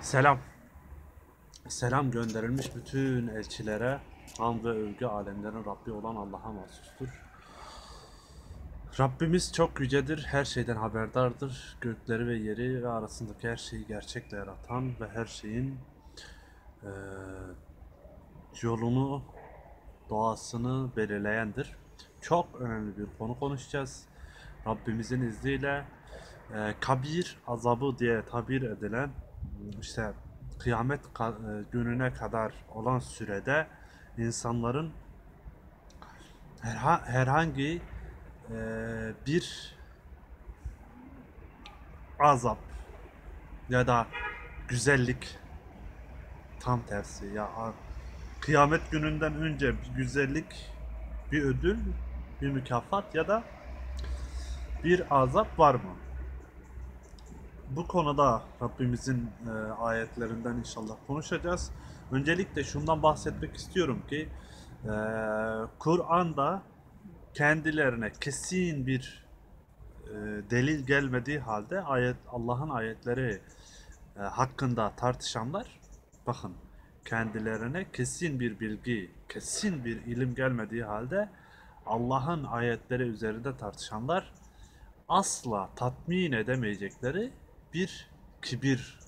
Selam. Selam gönderilmiş bütün elçilere, an ve övgü alemlerin Rabbi olan Allah'a mahsustur. Rabbimiz çok yücedir, her şeyden haberdardır. Gökleri ve yeri ve arasındaki her şeyi gerçekle yaratan ve her şeyin eee, yolunu, doğasını belirleyendir. Çok önemli bir konu konuşacağız. Rabbimizin izniyle eee, kabir azabı diye tabir edilen işte kıyamet e, gününe kadar olan sürede insanların herha- herhangi e, bir azap ya da güzellik tam tersi ya kıyamet gününden önce bir güzellik bir ödül bir mükafat ya da bir azap var mı? Bu konuda Rabbimizin e, ayetlerinden inşallah konuşacağız. Öncelikle şundan bahsetmek istiyorum ki e, Kur'an'da kendilerine kesin bir e, delil gelmediği halde ayet Allah'ın ayetleri e, hakkında tartışanlar bakın kendilerine kesin bir bilgi, kesin bir ilim gelmediği halde Allah'ın ayetleri üzerinde tartışanlar asla tatmin edemeyecekleri bir kibir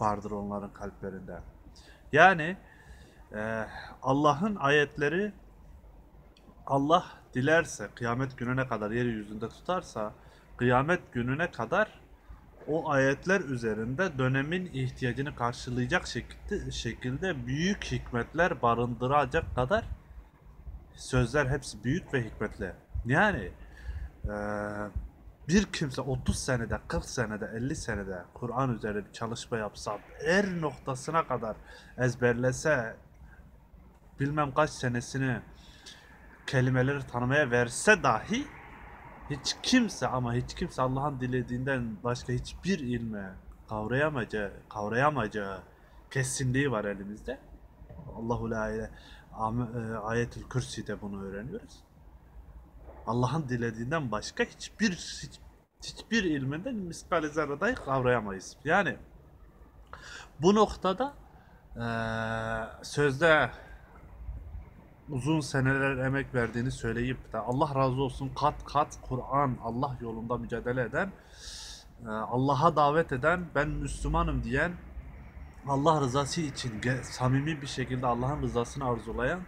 vardır onların kalplerinde. Yani e, Allah'ın ayetleri Allah dilerse kıyamet gününe kadar yeryüzünde tutarsa kıyamet gününe kadar o ayetler üzerinde dönemin ihtiyacını karşılayacak şekilde, şekilde büyük hikmetler barındıracak kadar sözler hepsi büyük ve hikmetli. Yani eee, bir kimse 30 senede, 40 senede, 50 senede Kur'an üzerine bir çalışma yapsa, er noktasına kadar ezberlese, bilmem kaç senesini kelimeleri tanımaya verse dahi hiç kimse ama hiç kimse Allah'ın dilediğinden başka hiçbir ilme kavrayamayacağı, kavrayamayacağı kesinliği var elimizde. Allahu la ile e, Ayetül Kürsi'de bunu öğreniyoruz. Allah'ın dilediğinden başka hiçbir hiç, hiçbir ilminden miskal zerre dahi kavrayamayız. Yani bu noktada eee, sözde uzun seneler emek verdiğini söyleyip de Allah razı olsun kat kat Kur'an Allah yolunda mücadele eden eee, Allah'a davet eden ben Müslümanım diyen Allah rızası için samimi bir şekilde Allah'ın rızasını arzulayan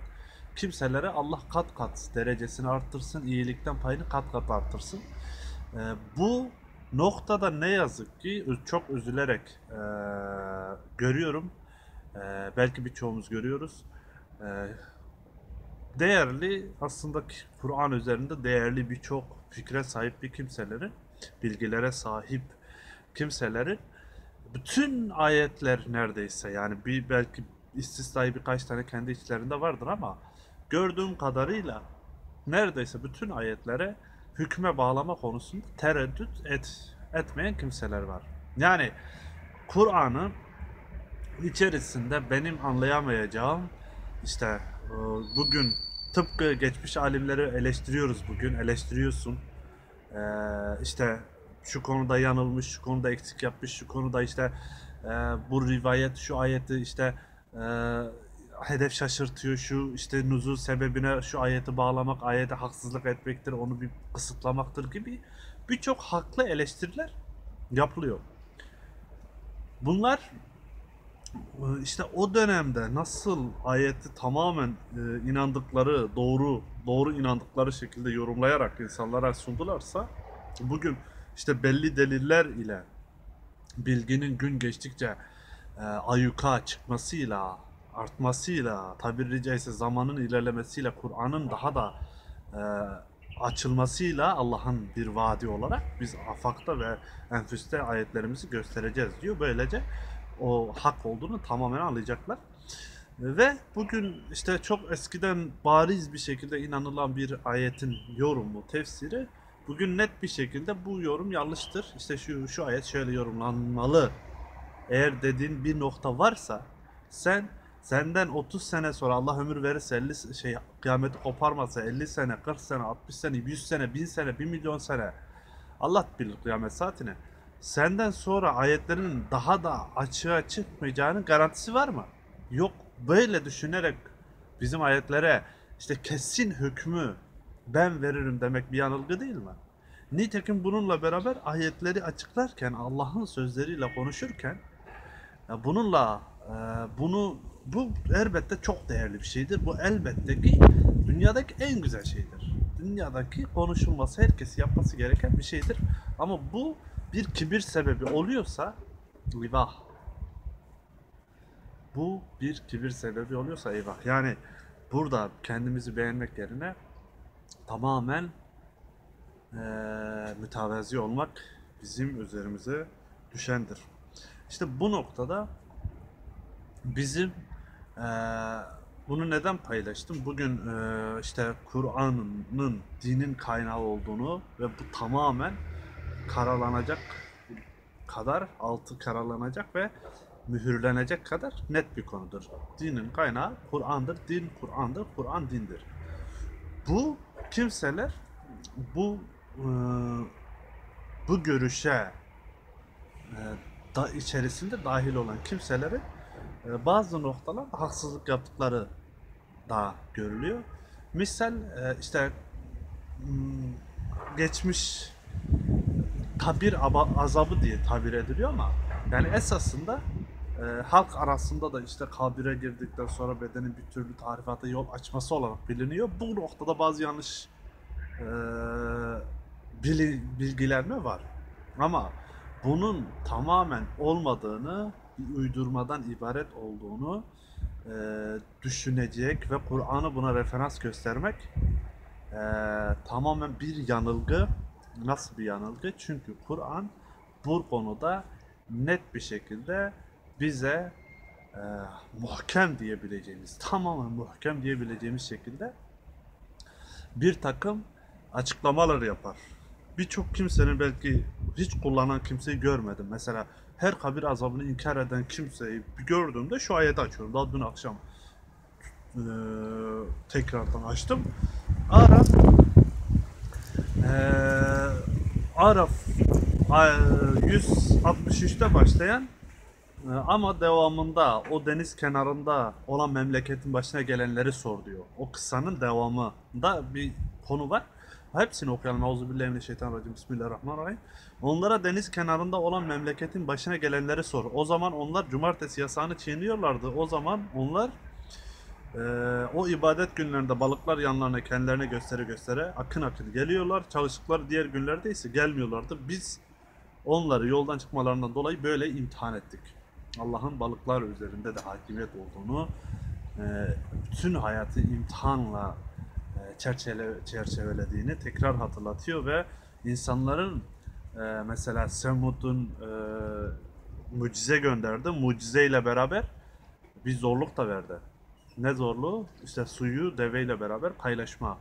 kimselere Allah kat kat derecesini arttırsın, iyilikten payını kat kat arttırsın. Ee, bu noktada ne yazık ki çok üzülerek ee, görüyorum. Ee, belki birçoğumuz görüyoruz. Ee, değerli aslında Kur'an üzerinde değerli birçok fikre sahip bir kimselerin, bilgilere sahip kimselerin bütün ayetler neredeyse yani bir belki istisnai birkaç tane kendi içlerinde vardır ama gördüğüm kadarıyla neredeyse bütün ayetlere hükme bağlama konusunda tereddüt et, etmeyen kimseler var. Yani Kur'an'ı içerisinde benim anlayamayacağım işte e, bugün tıpkı geçmiş alimleri eleştiriyoruz bugün eleştiriyorsun Ee, işte şu konuda yanılmış, şu konuda eksik yapmış, şu konuda işte e, bu rivayet, şu ayeti işte e, hedef şaşırtıyor, şu işte nuzul sebebine şu ayeti bağlamak, ayete haksızlık etmektir, onu bir kısıtlamaktır gibi birçok haklı eleştiriler yapılıyor. Bunlar e, işte o dönemde nasıl ayeti tamamen e, inandıkları doğru doğru inandıkları şekilde yorumlayarak insanlara sundularsa bugün işte belli deliller ile bilginin gün geçtikçe e, çıkmasıyla artmasıyla tabiri caizse zamanın ilerlemesiyle Kur'an'ın daha da e, açılmasıyla Allah'ın bir vaadi olarak biz afakta ve enfüste ayetlerimizi göstereceğiz diyor. Böylece o hak olduğunu tamamen anlayacaklar. Ve bugün işte çok eskiden bariz bir şekilde inanılan bir ayetin yorumu, tefsiri bugün net bir şekilde bu yorum yanlıştır. İşte şu şu ayet şöyle yorumlanmalı. Eğer dediğin bir nokta varsa sen senden 30 sene sonra Allah ömür verirse 50 s- şey kıyameti koparmasa 50 sene, 40 sene, 60 sene, 100 sene, 1000 sene, 1 milyon sene Allah bilir kıyamet saatini. senden sonra ayetlerin daha da açığa çıkmayacağının garantisi var mı? Yok. Böyle düşünerek bizim ayetlere işte kesin hükmü ben veririm demek bir yanılgı değil mi? Nitekim bununla beraber ayetleri açıklarken Allah'ın sözleriyle konuşurken bununla bunu bu elbette çok değerli bir şeydir. Bu elbette ki dünyadaki en güzel şeydir. Dünyadaki konuşulması, herkes yapması gereken bir şeydir. Ama bu bir kibir sebebi oluyorsa eyvah. Bu bir kibir sebebi oluyorsa eyvah. Yani burada kendimizi beğenmek yerine tamamen eee mütevazi olmak bizim üzerimize düşendir. İşte bu noktada bizim eee, bunu neden paylaştım? Bugün eee, işte Kur'an'ın dinin kaynağı olduğunu ve bu tamamen karalanacak kadar, altı karalanacak ve mühürlenecek kadar net bir konudur. Dinin kaynağı Kur'an'dır, din Kur'an'dır, Kur'an dindir. Bu kimseler bu eee, bu görüşe e, da içerisinde dahil olan kimselerin e, bazı noktalarda haksızlık yaptıkları da görülüyor. Misal e, işte hmm, geçmiş kabir aba- azabı diye tabir ediliyor ama yani esasında e, halk arasında da işte kabire girdikten sonra bedenin bir türlü tarifata yol açması olarak biliniyor. Bu noktada bazı yanlış e, bilgilenme var. Ama bunun tamamen olmadığını, uydurmadan ibaret olduğunu e, düşünecek ve Kur'an'ı buna referans göstermek e, tamamen bir yanılgı. Nasıl bir yanılgı? Çünkü Kur'an bu konuda net bir şekilde bize e, muhkem diyebileceğimiz, tamamen muhkem diyebileceğimiz şekilde bir takım açıklamalar yapar. Birçok kimsenin belki hiç kullanan kimseyi görmedim. Mesela her kabir azabını inkar eden kimseyi gördüğümde şu ayeti açıyorum. Daha dün akşam eee, tekrardan açtım. Araf eee Araf eee, 163'te başlayan ee, Ama devamında o deniz kenarında olan memleketin başına gelenleri sor diyor. O kıssanın devamında bir konu var. Hepsini okuyalım. Euzubillahimineşşeytanirracim. Bismillahirrahmanirrahim. Onlara deniz kenarında olan memleketin başına gelenleri sor. O zaman onlar cumartesi yasağını çiğniyorlardı. O zaman onlar eee, o ibadet günlerinde balıklar yanlarına kendilerine göstere göstere akın akın geliyorlar. Çalıştıkları diğer günlerde ise gelmiyorlardı. Biz onları yoldan çıkmalarından dolayı böyle imtihan ettik. Allah'ın balıklar üzerinde de hakimiyet olduğunu, e, bütün hayatı imtihanla e, çerçeve, çerçevelediğini tekrar hatırlatıyor ve insanların e, mesela Semud'un e, mucize gönderdi. Mucizeyle beraber bir zorluk da verdi. Ne zorluğu? İşte suyu deveyle beraber paylaşma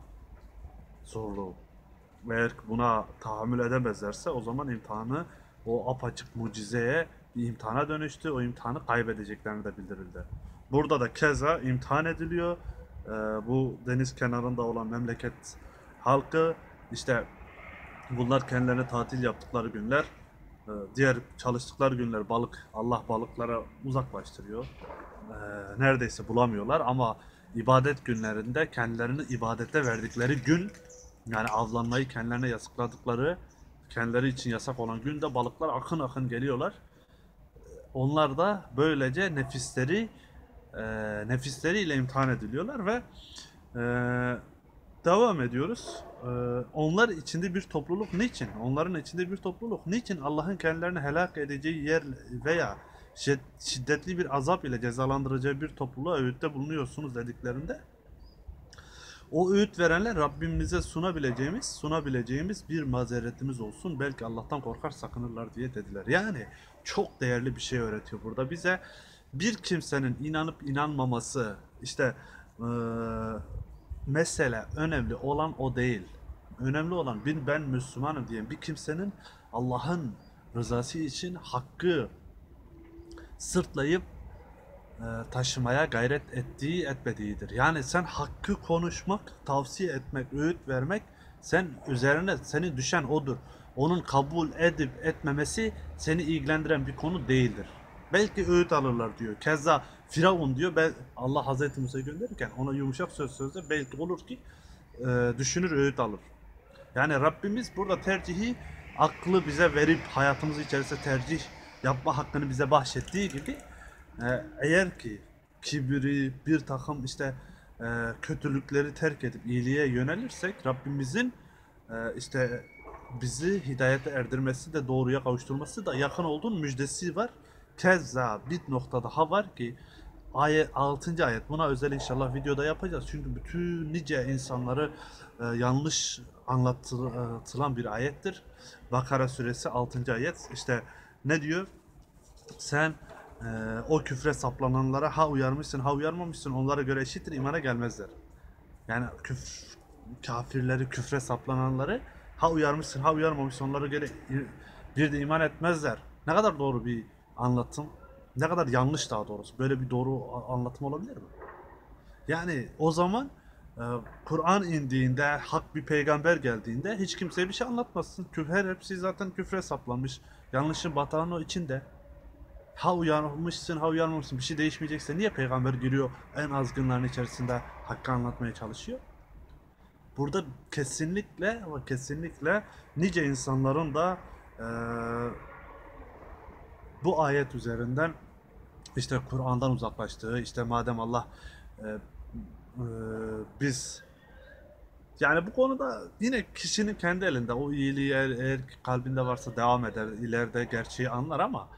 zorluğu. Eğer buna tahammül edemezlerse o zaman imtihanı o apaçık mucizeye bir imtihana dönüştü. O imtihanı kaybedeceklerini de bildirildi. Burada da keza imtihan ediliyor. Ee, bu deniz kenarında olan memleket halkı işte bunlar kendilerine tatil yaptıkları günler e, diğer çalıştıkları günler balık Allah balıklara uzaklaştırıyor. Ee, neredeyse bulamıyorlar ama ibadet günlerinde kendilerini ibadete verdikleri gün yani avlanmayı kendilerine yasakladıkları kendileri için yasak olan günde balıklar akın akın geliyorlar. Onlar da böylece nefisleri e, nefisleriyle imtihan ediliyorlar ve e, devam ediyoruz. E, onlar içinde bir topluluk niçin? Onların içinde bir topluluk niçin Allah'ın kendilerini helak edeceği yer veya şid- şiddetli bir azap ile cezalandıracağı bir topluluğa öğütte bulunuyorsunuz dediklerinde o öğüt verenler Rabbimize sunabileceğimiz, sunabileceğimiz bir mazeretimiz olsun. Belki Allah'tan korkar sakınırlar diye dediler. Yani çok değerli bir şey öğretiyor burada bize. Bir kimsenin inanıp inanmaması, işte eee, mesele önemli olan o değil. Önemli olan bir ben Müslümanım diyen bir kimsenin Allah'ın rızası için hakkı sırtlayıp e, taşımaya gayret ettiği etmediğidir. Yani sen hakkı konuşmak, tavsiye etmek, öğüt vermek Sen üzerine seni düşen odur. Onun kabul edip etmemesi seni ilgilendiren bir konu değildir. Belki öğüt alırlar diyor. Keza Firavun diyor ben Allah Hazreti Musa'yı gönderirken ona yumuşak söz sözle belki olur ki e, düşünür öğüt alır. Yani Rabbimiz burada tercihi aklı bize verip hayatımız içerisinde tercih yapma hakkını bize bahşettiği gibi e, eğer ki kibri bir takım işte e, kötülükleri terk edip iyiliğe yönelirsek Rabbimizin e, işte bizi hidayete erdirmesi de doğruya kavuşturması da yakın olduğun müjdesi var. Keza bir nokta daha var ki ayet 6. ayet buna özel inşallah videoda yapacağız. Çünkü bütün nice insanları e, yanlış anlatılan bir ayettir. Bakara suresi 6. ayet işte ne diyor? Sen e, o küfre saplananlara ha uyarmışsın ha uyarmamışsın onlara göre eşittir imana gelmezler. Yani küfür, kafirleri küfre saplananları ha uyarmışsın ha uyarmamışsın onlara göre bir de iman etmezler. Ne kadar doğru bir anlatım. Ne kadar yanlış daha doğrusu. Böyle bir doğru anlatım olabilir mi? Yani o zaman e, Kur'an indiğinde, hak bir peygamber geldiğinde hiç kimseye bir şey anlatmazsın. Küfür hepsi zaten küfre saplanmış. Yanlışın batağının o içinde. Ha uyanmışsın, ha uyanmamışsın. Bir şey değişmeyecekse niye peygamber giriyor en azgınların içerisinde hakkı anlatmaya çalışıyor? Burada kesinlikle ama kesinlikle nice insanların da e, bu ayet üzerinden işte Kur'an'dan uzaklaştığı, işte madem Allah e, e, biz yani bu konuda yine kişinin kendi elinde o iyiliği eğer, eğer kalbinde varsa devam eder, ileride gerçeği anlar ama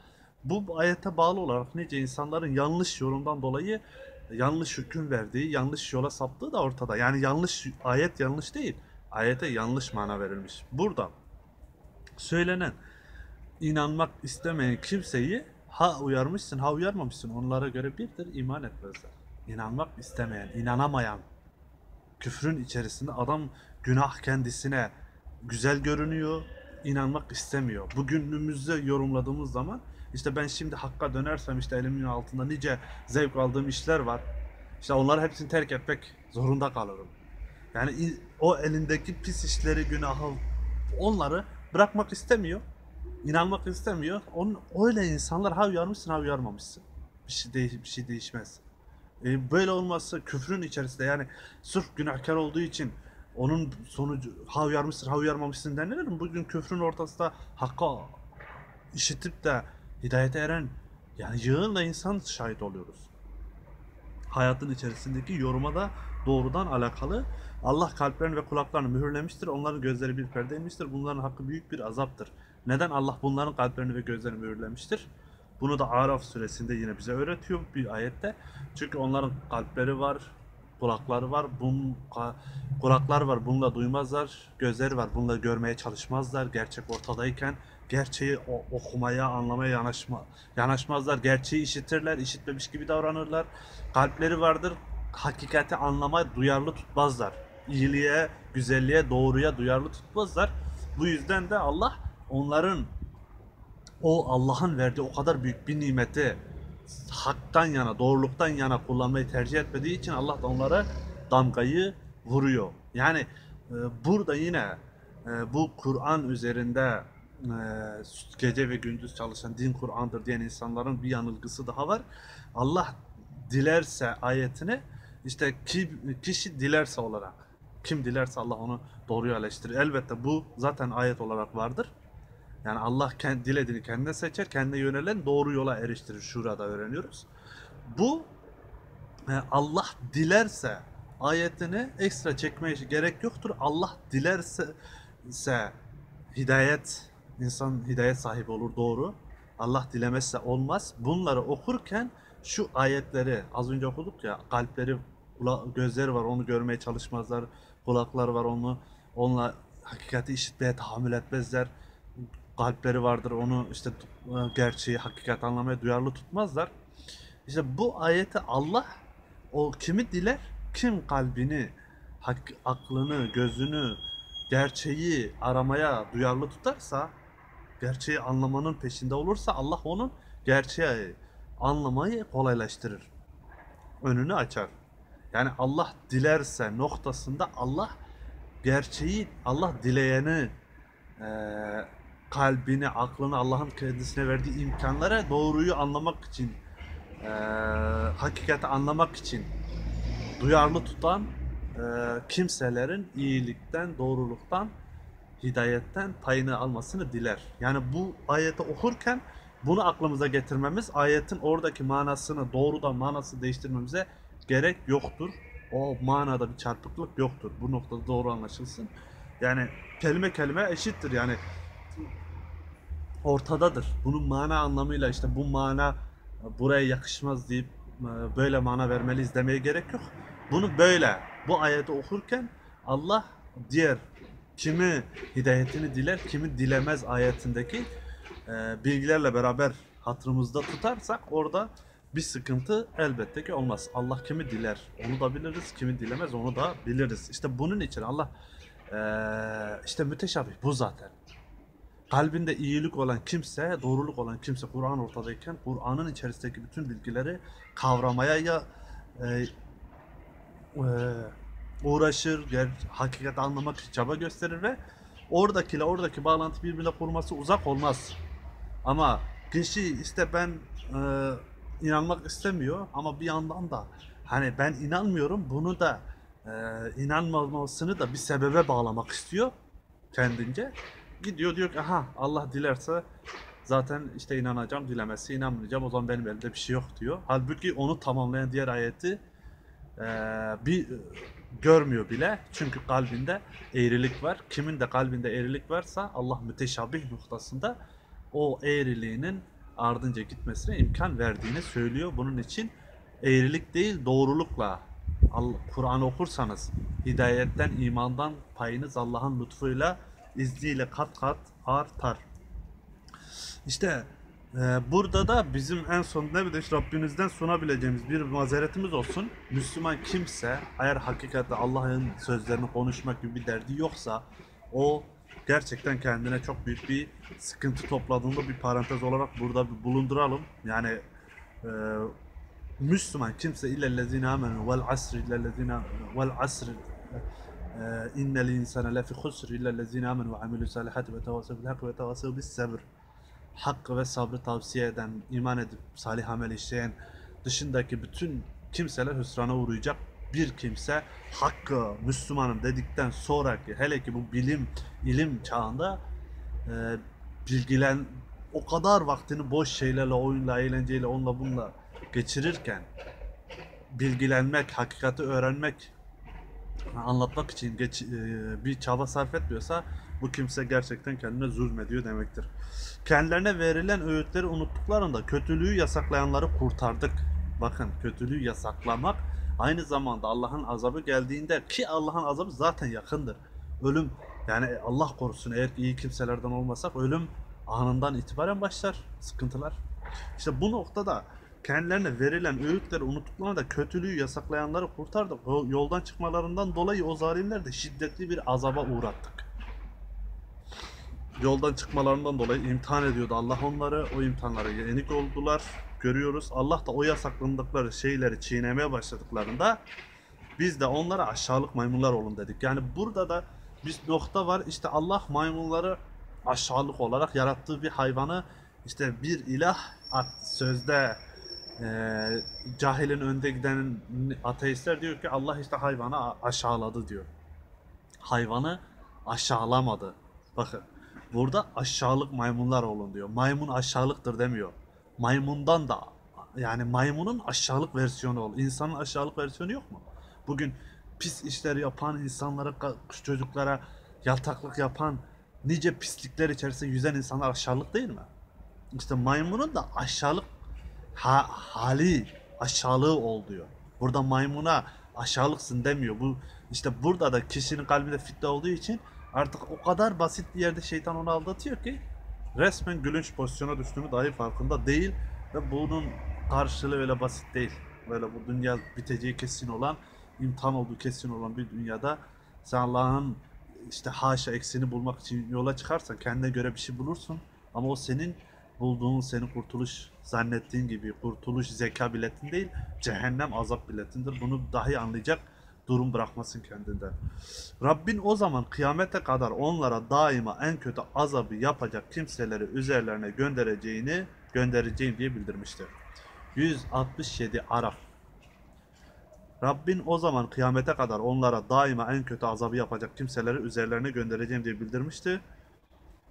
bu ayete bağlı olarak nice insanların yanlış yorumdan dolayı yanlış hüküm verdiği, yanlış yola saptığı da ortada. Yani yanlış ayet yanlış değil. Ayete yanlış mana verilmiş. Burada söylenen inanmak istemeyen kimseyi ha uyarmışsın ha uyarmamışsın onlara göre birdir iman etmezler. İnanmak istemeyen, inanamayan küfrün içerisinde adam günah kendisine güzel görünüyor, inanmak istemiyor. Bugünümüzde yorumladığımız zaman işte ben şimdi hakka dönersem işte elimin altında nice zevk aldığım işler var. İşte onları hepsini terk etmek zorunda kalırım. Yani o elindeki pis işleri, günahı onları bırakmak istemiyor. İnanmak istemiyor. Onun, öyle insanlar ha uyarmışsın ha uyarmamışsın. Bir şey, değiş, bir şey değişmez. E, böyle olması küfrün içerisinde yani sırf günahkar olduğu için onun sonucu ha uyarmışsın ha uyarmamışsın denilir mi? Bugün küfrün ortasında hakka işitip de hidayete eren yani yığınla insan şahit oluyoruz. Hayatın içerisindeki yoruma da doğrudan alakalı. Allah kalplerini ve kulaklarını mühürlemiştir. Onların gözleri bir perdeymiştir. Bunların hakkı büyük bir azaptır. Neden Allah bunların kalplerini ve gözlerini mühürlemiştir? Bunu da Araf suresinde yine bize öğretiyor bir ayette. Çünkü onların kalpleri var, kulakları var. Bun, kulaklar var, bununla duymazlar. Gözleri var, bununla görmeye çalışmazlar. Gerçek ortadayken gerçeği okumaya, anlamaya yanaşma, yanaşmazlar. Gerçeği işitirler, işitmemiş gibi davranırlar. Kalpleri vardır, hakikati anlamaya duyarlı tutmazlar. İyiliğe, güzelliğe, doğruya duyarlı tutmazlar. Bu yüzden de Allah onların o Allah'ın verdiği o kadar büyük bir nimeti haktan yana, doğruluktan yana kullanmayı tercih etmediği için Allah da onlara damgayı vuruyor. Yani e, burada yine e, bu Kur'an üzerinde e, gece ve gündüz çalışan din Kur'an'dır diyen insanların bir yanılgısı daha var. Allah dilerse ayetini işte kim, kişi dilerse olarak kim dilerse Allah onu doğruya yerleştirir. Elbette bu zaten ayet olarak vardır. Yani Allah kendi dilediğini kendine seçer, kendine yönelen doğru yola eriştirir. Şurada öğreniyoruz. Bu e, Allah dilerse ayetini ekstra çekmeye gerek yoktur. Allah dilerse ise hidayet insan hidayet sahibi olur doğru. Allah dilemezse olmaz. Bunları okurken şu ayetleri az önce okuduk ya kalpleri gözleri var onu görmeye çalışmazlar. Kulakları var onu onunla hakikati işitmeye tahammül etmezler kalpleri vardır onu işte e, gerçeği hakikat anlamaya duyarlı tutmazlar. İşte bu ayeti Allah o kimi diler kim kalbini hak, aklını gözünü gerçeği aramaya duyarlı tutarsa gerçeği anlamanın peşinde olursa Allah onun gerçeği anlamayı kolaylaştırır. Önünü açar. Yani Allah dilerse noktasında Allah gerçeği Allah dileyeni e, kalbini, aklını Allah'ın kendisine verdiği imkanlara doğruyu anlamak için e, hakikati anlamak için duyarlı tutan e, kimselerin iyilikten, doğruluktan, hidayetten payını almasını diler. Yani bu ayeti okurken bunu aklımıza getirmemiz, ayetin oradaki manasını doğrudan manası değiştirmemize gerek yoktur. O manada bir çarpıklık yoktur. Bu noktada doğru anlaşılsın. Yani kelime kelime eşittir. Yani ortadadır. Bunun mana anlamıyla işte bu mana buraya yakışmaz deyip e, böyle mana vermeliyiz demeye gerek yok. Bunu böyle bu ayeti okurken Allah diğer kimi hidayetini diler, kimi dilemez ayetindeki e, bilgilerle beraber hatırımızda tutarsak orada bir sıkıntı elbette ki olmaz. Allah kimi diler onu da biliriz, kimi dilemez onu da biliriz. İşte bunun için Allah e, işte müteşabih bu zaten. Kalbinde iyilik olan kimse, doğruluk olan kimse Kur'an ortadayken Kur'an'ın içerisindeki bütün bilgileri kavramaya ya e, e, uğraşır, ger, hakikati anlamak için çaba gösterir ve oradakiyle oradaki bağlantı birbirine kurması uzak olmaz. Ama kişi işte ben e, inanmak istemiyor ama bir yandan da hani ben inanmıyorum bunu da e, inanmamasını da bir sebebe bağlamak istiyor kendince. Gidiyor diyor ki aha Allah dilerse zaten işte inanacağım dilemezse inanmayacağım o zaman benim elimde bir şey yok diyor. Halbuki onu tamamlayan diğer ayeti e, bir görmüyor bile. Çünkü kalbinde eğrilik var. Kimin de kalbinde eğrilik varsa Allah müteşabih noktasında o eğriliğinin ardınca gitmesine imkan verdiğini söylüyor. Bunun için eğrilik değil doğrulukla Kur'an okursanız hidayetten, imandan payınız Allah'ın lütfuyla, izniyle kat kat artar. İşte e, burada da bizim en son ne bileyim Rabbinizden sunabileceğimiz bir mazeretimiz olsun. Müslüman kimse eğer hakikaten Allah'ın sözlerini konuşmak gibi bir derdi yoksa o gerçekten kendine çok büyük bir sıkıntı topladığında bir parantez olarak burada bir bulunduralım. Yani e, Müslüman kimse illellezine amenu vel asri illellezine vel asri innel insane lefi husr illellezine amenu ve amilü salihati ve tevasav bil hak ve tevasav bis sabr hakkı ve sabrı tavsiye eden, iman edip salih amel işleyen dışındaki bütün kimseler hüsrana uğrayacak. Bir kimse hakkı Müslümanım dedikten sonraki hele ki bu bilim, ilim çağında e, bilgilen o kadar vaktini boş şeylerle, oyunla, eğlenceyle, onunla bununla geçirirken bilgilenmek, hakikati öğrenmek, anlatmak için geç, e, bir çaba sarf etmiyorsa bu kimse gerçekten kendine zulmediyor demektir. Kendilerine verilen öğütleri unuttuklarında kötülüğü yasaklayanları kurtardık. Bakın kötülüğü yasaklamak aynı zamanda Allah'ın azabı geldiğinde ki Allah'ın azabı zaten yakındır. Ölüm yani Allah korusun eğer iyi kimselerden olmasak ölüm anından itibaren başlar sıkıntılar. İşte bu noktada kendilerine verilen öğütleri unuttuklarında kötülüğü yasaklayanları kurtardık. Yoldan çıkmalarından dolayı o zalimler de şiddetli bir azaba uğrattık yoldan çıkmalarından dolayı imtihan ediyordu Allah onları. O imtihanlara yenik oldular. Görüyoruz. Allah da o yasakladıkları şeyleri çiğnemeye başladıklarında biz de onlara aşağılık maymunlar olun dedik. Yani burada da bir nokta var. İşte Allah maymunları aşağılık olarak yarattığı bir hayvanı işte bir ilah at- sözde eee cahilin önde giden ateistler diyor ki Allah işte hayvanı aşağıladı diyor. Hayvanı aşağılamadı. Bakın Burada aşağılık maymunlar olun diyor. Maymun aşağılıktır demiyor. Maymundan da yani maymunun aşağılık versiyonu ol. İnsanın aşağılık versiyonu yok mu? Bugün pis işler yapan insanlara, çocuklara yataklık yapan nice pislikler içerisinde yüzen insanlar aşağılık değil mi? İşte maymunun da aşağılık ha- hali aşağılığı ol diyor. Burada maymuna aşağılıksın demiyor. Bu işte burada da kişinin kalbinde fitne olduğu için artık o kadar basit bir yerde şeytan onu aldatıyor ki resmen gülünç pozisyona düştüğünü dahi farkında değil ve bunun karşılığı öyle basit değil. Böyle bu dünya biteceği kesin olan, imtihan olduğu kesin olan bir dünyada sen Allah'ın işte haşa eksini bulmak için yola çıkarsan kendine göre bir şey bulursun ama o senin bulduğun senin kurtuluş zannettiğin gibi kurtuluş zeka biletin değil cehennem azap biletindir. Bunu dahi anlayacak durum bırakmasın kendinden. Rabbin o zaman kıyamete kadar onlara daima en kötü azabı yapacak kimseleri üzerlerine göndereceğini göndereceğim diye bildirmiştir. 167 Araf Rabbin o zaman kıyamete kadar onlara daima en kötü azabı yapacak kimseleri üzerlerine göndereceğim diye bildirmişti.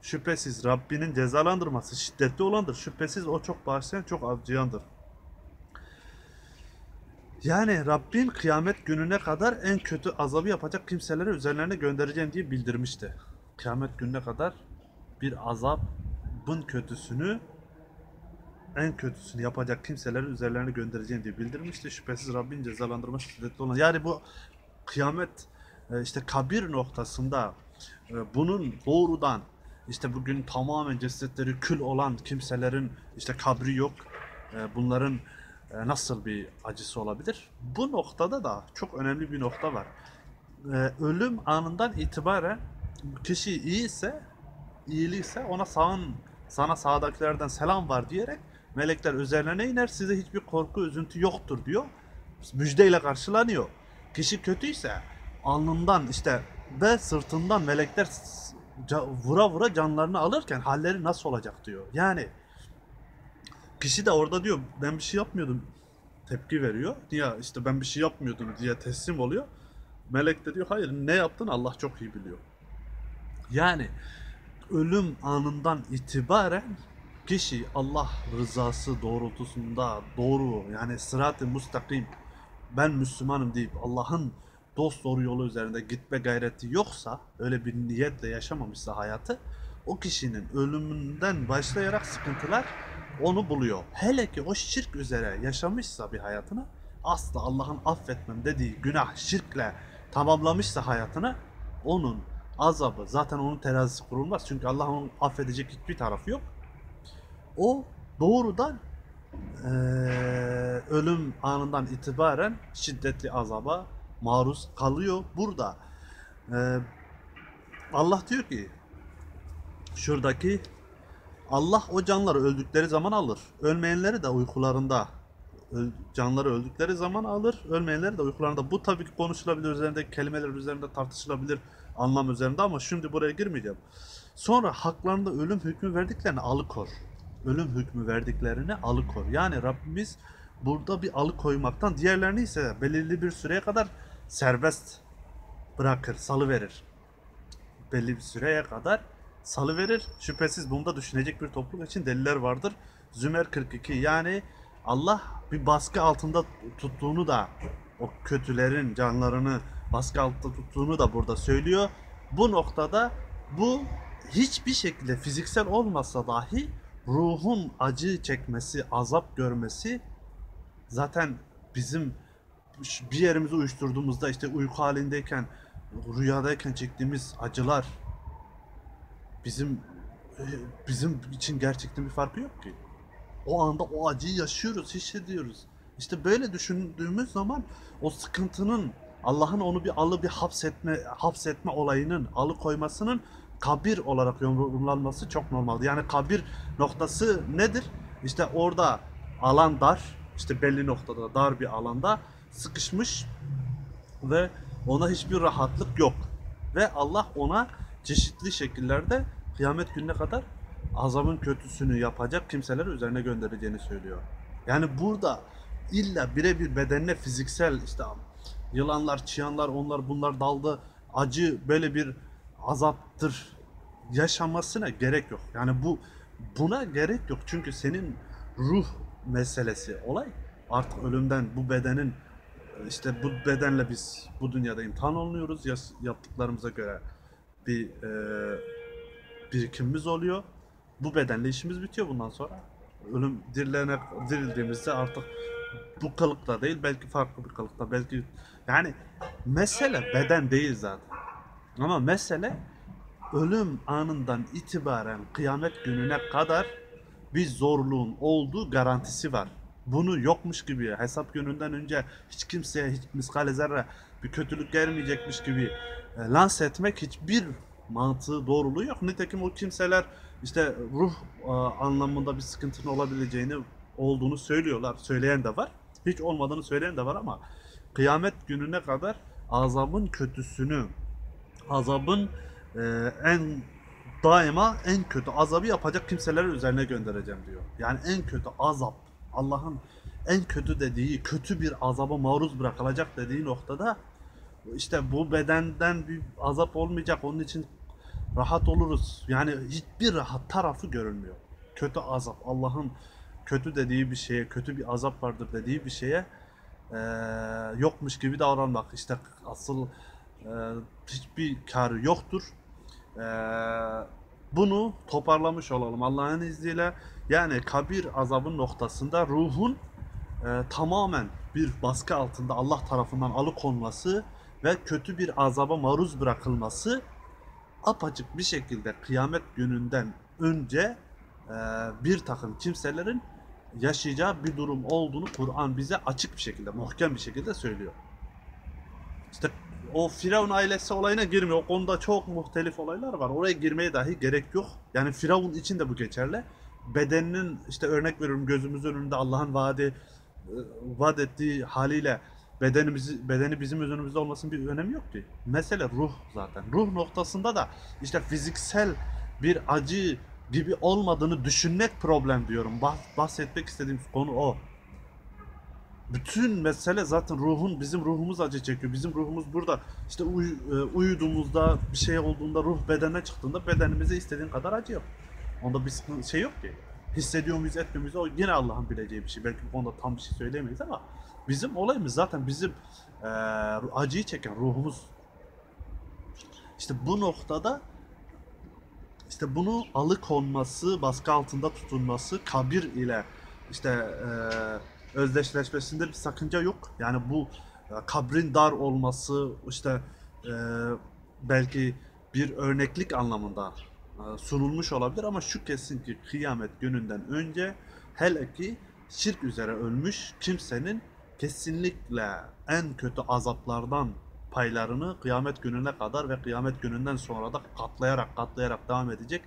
Şüphesiz Rabbinin cezalandırması şiddetli olandır. Şüphesiz o çok bağışlayan, çok acıyandır. Yani Rabbin kıyamet gününe kadar en kötü azabı yapacak kimseleri üzerlerine göndereceğim diye bildirmişti. Kıyamet gününe kadar bir azabın kötüsünü en kötüsünü yapacak kimseleri üzerlerine göndereceğim diye bildirmişti. Şüphesiz Rabbin cezalandırması şiddetli olan. Yani bu kıyamet e, işte kabir noktasında e, bunun doğrudan işte bugün tamamen cesetleri kül olan kimselerin işte kabri yok. E, Bunların e, nasıl bir acısı olabilir? Bu noktada da çok önemli bir nokta var. E, Ölüm anından itibaren kişi iyiyse, iyiliyse ona sağın sana sağdakilerden selam var diyerek melekler üzerlerine iner size hiçbir korku üzüntü yoktur diyor. Müjdeyle karşılanıyor. Kişi kötüyse alnından işte ve sırtından melekler vura vura canlarını alırken halleri nasıl olacak diyor. Yani kişi de orada diyor ben bir şey yapmıyordum tepki veriyor. Niye işte ben bir şey yapmıyordum diye teslim oluyor. Melek de diyor hayır ne yaptın Allah çok iyi biliyor. Yani ölüm anından itibaren kişi Allah rızası doğrultusunda doğru yani sırat-ı müstakim ben Müslümanım deyip Allah'ın dost doğru yolu üzerinde gitme gayreti yoksa öyle bir niyetle yaşamamışsa hayatı o kişinin ölümünden başlayarak sıkıntılar onu buluyor. Hele ki o şirk üzere yaşamışsa bir hayatını asla Allah'ın affetmem dediği günah şirkle tamamlamışsa hayatını onun azabı zaten onun terazisi kurulmaz. Çünkü Allah'ın affedecek hiçbir tarafı yok. O doğrudan eee, ölüm anından itibaren şiddetli azaba maruz kalıyor. Burada eee, Allah diyor ki şuradaki Allah o canları öldükleri zaman alır. Ölmeyenleri de uykularında canları öldükleri zaman alır. Ölmeyenleri de uykularında. Bu tabii ki konuşulabilir üzerinde kelimeler üzerinde tartışılabilir anlam üzerinde ama şimdi buraya girmeyeceğim. Sonra haklarında ölüm hükmü verdiklerini alıkor. Ölüm hükmü verdiklerini alıkor. Yani Rabbimiz burada bir alıkoymaktan diğerlerini ise belirli bir süreye kadar serbest bırakır, salıverir. Belli bir süreye kadar salıverir. Şüphesiz bunda düşünecek bir topluluk için deliller vardır. Zümer 42 yani Allah bir baskı altında tuttuğunu da o kötülerin canlarını baskı altında tuttuğunu da burada söylüyor. Bu noktada bu hiçbir şekilde fiziksel olmasa dahi ruhun acı çekmesi, azap görmesi zaten bizim bir yerimizi uyuşturduğumuzda işte uyku halindeyken, rüyadayken çektiğimiz acılar bizim e, bizim için gerçekten bir farkı yok ki. O anda o acıyı yaşıyoruz, hissediyoruz. İşte böyle düşündüğümüz zaman o sıkıntının Allah'ın onu bir alı bir hapsetme hapsetme olayının alıkoymasının kabir olarak yorumlanması çok normaldi. Yani kabir noktası nedir? İşte orada alan dar, işte belli noktada dar bir alanda sıkışmış ve ona hiçbir rahatlık yok. Ve Allah ona çeşitli şekillerde kıyamet gününe kadar azabın kötüsünü yapacak kimseler üzerine göndereceğini söylüyor. Yani burada illa birebir bedenine fiziksel işte yılanlar, çıyanlar, onlar bunlar daldı acı böyle bir azaptır yaşamasına gerek yok. Yani bu buna gerek yok. Çünkü senin ruh meselesi olay artık ölümden bu bedenin işte bu bedenle biz bu dünyada imtihan olunuyoruz. Yas- Yaptıklarımıza göre bir e, birikimimiz oluyor. Bu bedenle işimiz bitiyor bundan sonra. Ölüm dirilene dirildiğimizde artık bu kılıkta değil belki farklı bir kılıkta belki yani mesele beden değil zaten. Ama mesele ölüm anından itibaren kıyamet gününe kadar bir zorluğun olduğu garantisi var. Bunu yokmuş gibi hesap gününden önce hiç kimseye hiç miskale zerre bir kötülük gelmeyecekmiş gibi e, lanse etmek hiçbir mantığı doğruluğu yok. Nitekim o kimseler işte ruh e, anlamında bir sıkıntının olabileceğini olduğunu söylüyorlar. Söyleyen de var. Hiç olmadığını söyleyen de var ama kıyamet gününe kadar azabın kötüsünü, azabın e, en daima en kötü azabı yapacak kimseleri üzerine göndereceğim diyor. Yani en kötü azap, Allah'ın en kötü dediği, kötü bir azaba maruz bırakılacak dediği noktada işte bu bedenden bir azap olmayacak. Onun için rahat oluruz. Yani hiçbir rahat tarafı görünmüyor. Kötü azap, Allah'ın kötü dediği bir şeye, kötü bir azap vardır dediği bir şeye eee, yokmuş gibi davranmak. İşte asıl eee, hiçbir karı yoktur. Eee, bunu toparlamış olalım Allah'ın izniyle. Yani kabir azabın noktasında ruhun eee, tamamen bir baskı altında Allah tarafından alıkonması ve kötü bir azaba maruz bırakılması apaçık bir şekilde kıyamet gününden önce eee, bir takım kimselerin yaşayacağı bir durum olduğunu Kur'an bize açık bir şekilde, muhkem bir şekilde söylüyor. İşte o Firavun ailesi olayına girmiyor. O konuda çok muhtelif olaylar var. Oraya girmeye dahi gerek yok. Yani Firavun için de bu geçerli. Bedeninin işte örnek veriyorum gözümüzün önünde Allah'ın vaadi e, vaat ettiği haliyle bedenimizi bedeni bizim üzerimizde olmasının bir önemi yok ki. Mesele ruh zaten. Ruh noktasında da işte fiziksel bir acı gibi olmadığını düşünmek problem diyorum. Bah- bahsetmek istediğim konu o. Bütün mesele zaten ruhun, bizim ruhumuz acı çekiyor. Bizim ruhumuz burada. İşte uy- e, uyuduğumuzda, bir şey olduğunda, ruh bedene çıktığında bedenimize istediğin kadar acı yap. Onda bir şey yok ki. Hissediyor muyuz, etmiyor muyuz? O yine Allah'ın bileceği bir şey. Belki bu konuda tam bir şey söyleyemeyiz ama bizim olayımız zaten bizim e, acıyı çeken ruhumuz. İşte bu noktada işte bunu alıkonması, baskı altında tutulması, kabir ile işte e, özdeşleşmesinde bir sakınca yok. Yani bu e, kabrin dar olması işte e, belki bir örneklik anlamında sunulmuş olabilir ama şu kesin ki kıyamet gününden önce hele ki şirk üzere ölmüş kimsenin kesinlikle en kötü azaplardan paylarını kıyamet gününe kadar ve kıyamet gününden sonra da katlayarak katlayarak devam edecek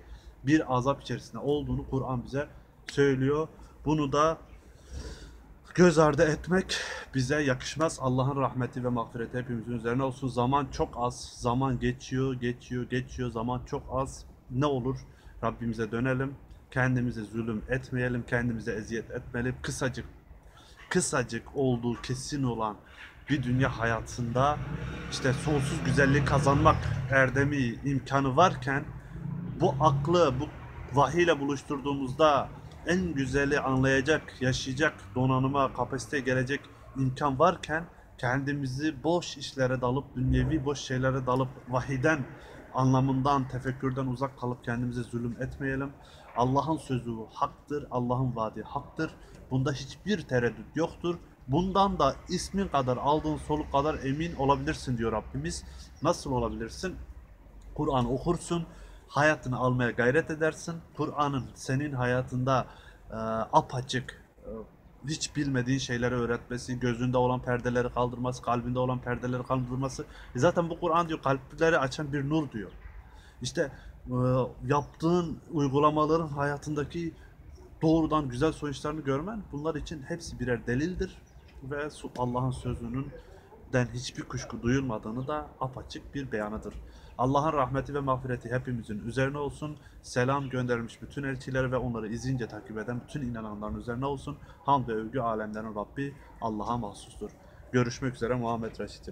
bir azap içerisinde olduğunu Kur'an bize söylüyor. Bunu da göz ardı etmek bize yakışmaz. Allah'ın rahmeti ve mağfireti hepimizin üzerine olsun. Zaman çok az. Zaman geçiyor, geçiyor, geçiyor. Zaman çok az. Ne olur Rabbimize dönelim. Kendimize zulüm etmeyelim. Kendimize eziyet etmeyelim. Kısacık kısacık olduğu kesin olan bir dünya hayatında işte sonsuz güzelliği kazanmak erdemi imkanı varken bu aklı bu vahiyle buluşturduğumuzda en güzeli anlayacak, yaşayacak donanıma, kapasiteye gelecek imkan varken kendimizi boş işlere dalıp, dünyevi boş şeylere dalıp vahiden anlamından, tefekkürden uzak kalıp kendimize zulüm etmeyelim. Allah'ın sözü haktır, Allah'ın vaadi haktır. Bunda hiçbir tereddüt yoktur. Bundan da ismin kadar, aldığın soluk kadar emin olabilirsin diyor Rabbimiz. Nasıl olabilirsin? Kur'an okursun, hayatını almaya gayret edersin. Kur'an'ın senin hayatında e, apaçık, e, hiç bilmediğin şeyleri öğretmesi, gözünde olan perdeleri kaldırması, kalbinde olan perdeleri kaldırması. E zaten bu Kur'an diyor kalpleri açan bir nur diyor. İşte e, yaptığın uygulamaların hayatındaki doğrudan güzel sonuçlarını görmen bunlar için hepsi birer delildir ve Allah'ın sözünün den hiçbir kuşku duyulmadığını da apaçık bir beyanıdır. Allah'ın rahmeti ve mağfireti hepimizin üzerine olsun. Selam göndermiş bütün elçileri ve onları izince takip eden bütün inananların üzerine olsun. Hamd ve övgü alemlerin Rabbi Allah'a mahsustur. Görüşmek üzere Muhammed Reşit.